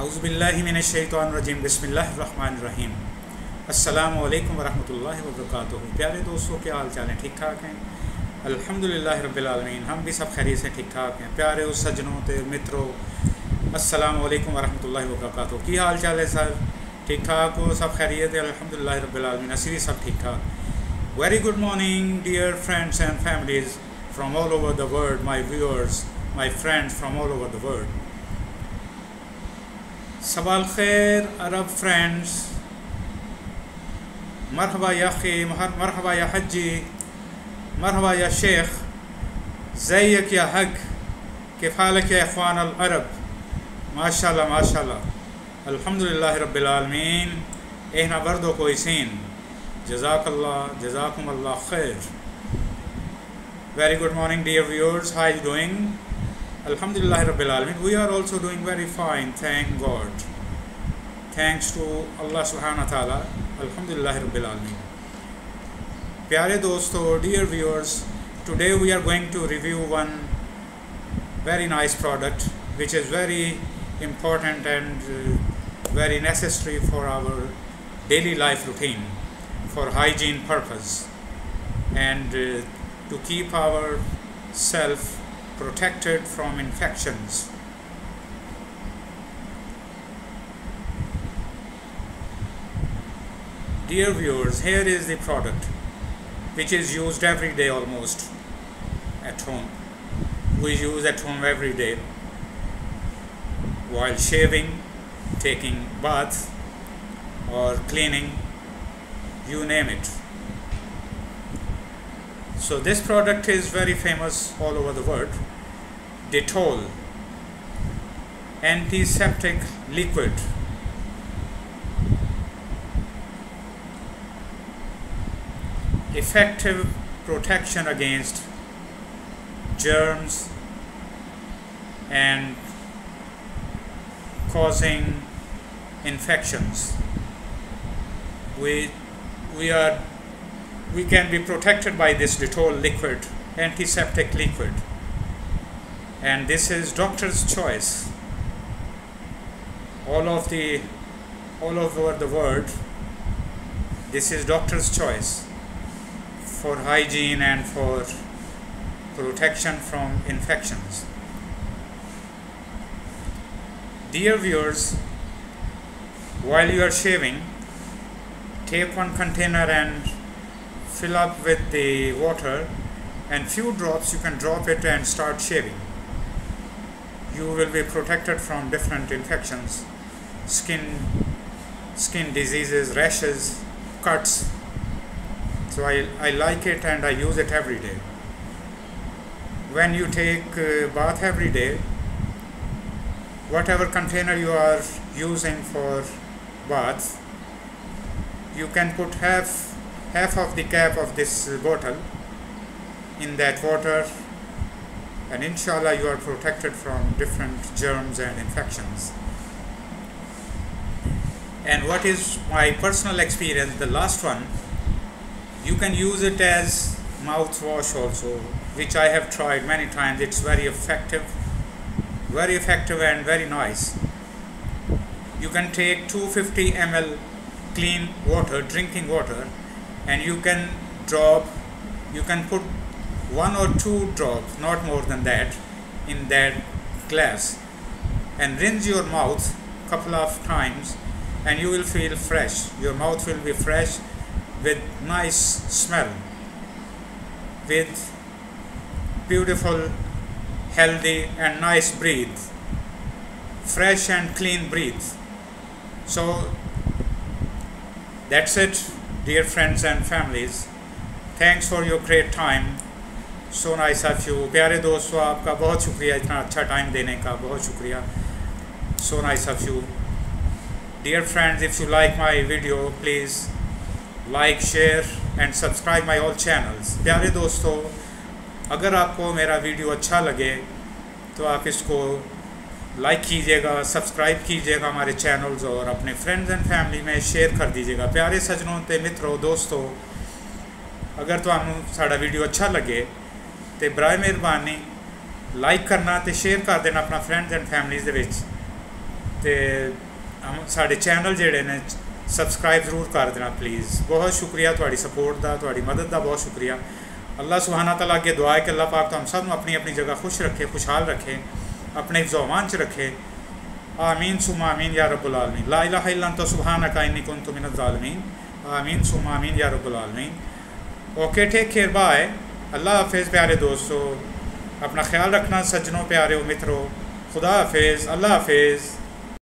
اعوذ باللہ من الشیطان الرجیم، بسم اللہ الرحمن الرحیم۔ السلام علیکم ورحمۃ اللہ وبرکاتہ۔ پیارے دوستوں کے حال چالیں ٹھیک ٹھاک ہیں؟ الحمد رب العالمین، ہم بھی سب خیریت سے ٹھیک ٹھاک ہیں۔ پیارے اس سجنوں تے مترو السلام علیکم ورحمۃ اللہ وبرکاتہ۔ کی حال چال ہے سر؟ ٹھیک ٹھاک؟ ہو سب خیریت ہے؟ الحمد للہ رب العالمین، اسی سب ٹھیک ٹھاک۔ Very good morning dear friends and families from all over the world my viewers my friends from all over the world سوال خیر، عرب فرینڈس مرحبا یا خی مرحبا یا حجی، مرحبا یا شیخ زیک یا حق کفالک یا اخوان العرب۔ ماشاء اللہ ماشاء اللہ الحمد للہ رب العالمین۔ اہنا بردو کوئی سین۔ جزاک اللہ، جزاکم اللہ خیر۔ Very good morning dear viewers hi doing Alhamdulillah Rabbil. We are also doing very fine, thank God. Thanks to Allah Subhanahu wa Ta'ala. Alhamdulillah Rabbil Alameen. Pyare dosto, dear viewers, today we are going to review one very nice product which is very important and uh, very necessary for our daily life routine for hygiene purpose and uh, to keep our self protected from infections. Dear viewers, here is the product which is used every day almost at home. We use at home every day while shaving, taking baths or cleaning, you name it. So this product is very famous all over the world. Dettol, antiseptic liquid. Effective protection against germs and causing infections. We, we are we can be protected by this Dettol liquid, antiseptic liquid. And this is doctor's choice. All of the, all over the world, this is doctor's choice for hygiene and for protection from infections. Dear viewers, while you are shaving, take one container and fill up with the water and few drops you can drop it and start shaving. You will be protected from different infections skin skin diseases rashes cuts. So I, I like it and I use it every day. When you take uh, bath every day whatever container you are using for bath you can put half half of the cap of this bottle. In that water and inshallah you are protected from different germs and infections. And what is my personal experience the last one you can use it as mouthwash also which I have tried many times. It's very effective very effective and very nice. You can take 250 ml clean water drinking water and you can drop you can put one or two drops not more than that in that glass. And rinse your mouth couple of times and you will feel fresh. Your mouth will be fresh with nice smell with beautiful healthy and nice breath. Fresh and clean breath. So that's it dear friends and families thanks for your great time so nice of you پیارے دوستو آپ کا بہت شکریہ اتنا اچھا time دینے کا بہت شکریہ so nice of you dear friends if you like my video please like share and subscribe my all channels پیارے دوستو اگر آپ کو میرا ویڈیو اچھا لگے تو آپ اس کو لائک کیجیے گا سبسکرائب کیجیے گا ہمارے چینلز اور اپنے فرنڈز اینڈ فیملی میں شیئر کر دیجیے گا. پیارے سجنوں تے متروں دوستو، اگر تو ہم ساڑا ویڈیو اچھا لگے تے برائے مہربانی لائک کرنا تے شیئر کر دینا اپنا فرنڈز اینڈ فیملی کے بچ نے سبسکرائب ضرور کر دینا پلیز بہت شکریہ تھوڑی سپورٹ کا تھوڑی مدد دا، بہت شکریہ. اللہ سبحانہ تعالیٰ کے دعا ہے کہ اللہ پاک تو ہم سب اپنی اپنی جگہ خوش رکھے، خوشحال رکھے۔ اپنے زوان چ رکھے۔ آمین سم آمین، یا رب العالمین۔ لا الہ الا انت، سبحانک، انی کنت من الظالمین۔ آمین سم آمین، یا رب العالمین۔ Okay, take care, bye. اللہ حافظ، پیارے دوستو۔ اپنا خیال رکھنا، سجنوں، پیارے و مترو۔ خدا حافظ، اللہ حافظ۔